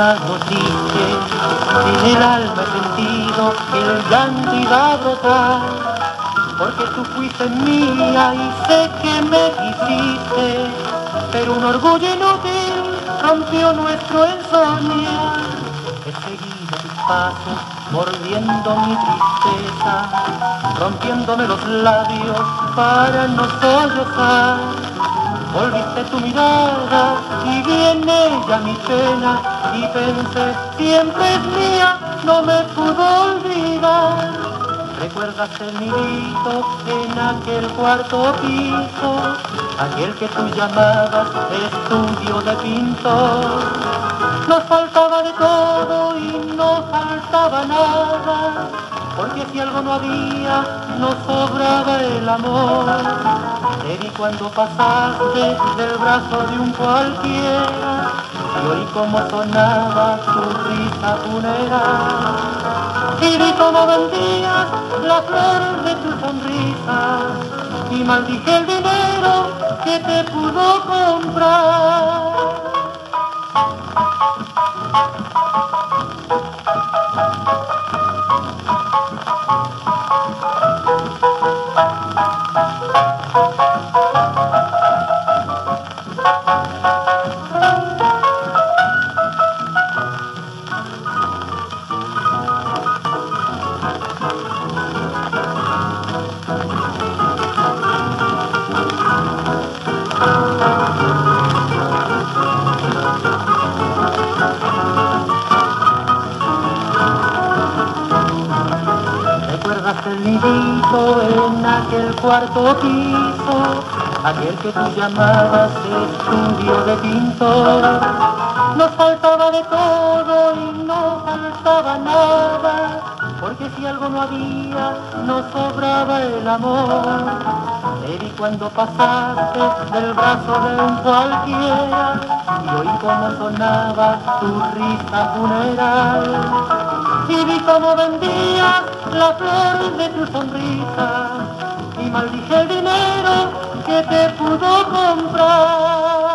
verdad no existe, sin el alma he sentido el llanto iba a brotar, porque tú fuiste mía y sé que me quisiste, pero un orgullo inútil rompió nuestro ensoñar. He seguido tus pasos, mordiendo mi tristeza, rompiéndome los labios para no sollozar Volviste tu mirada y viene ella mi pena y pensé, siempre es mía, no me pudo olvidar. ¿Recuerdas el nidito en aquel cuarto piso? Aquel que tú llamabas estudio de pintor. Nos faltaba de todo y no faltaba nada, porque si algo no había, nos sobraba el amor. Te vi cuando pasaste del brazo de un cualquiera y oí como sonaba tu risa funeral. Y vi como vendías las flores de tu sonrisa y maldije el dinero que te pudo comprar. En aquel cuarto piso, aquel que tú llamabas estudio de pintor. Nos faltaba de todo y no faltaba nada, porque si algo no había, nos sobraba el amor. Te vi cuando pasaste del brazo de un cualquiera y oí como sonaba tu risa funeral como vendía la flor de tu sonrisa y maldije el dinero que te pudo comprar.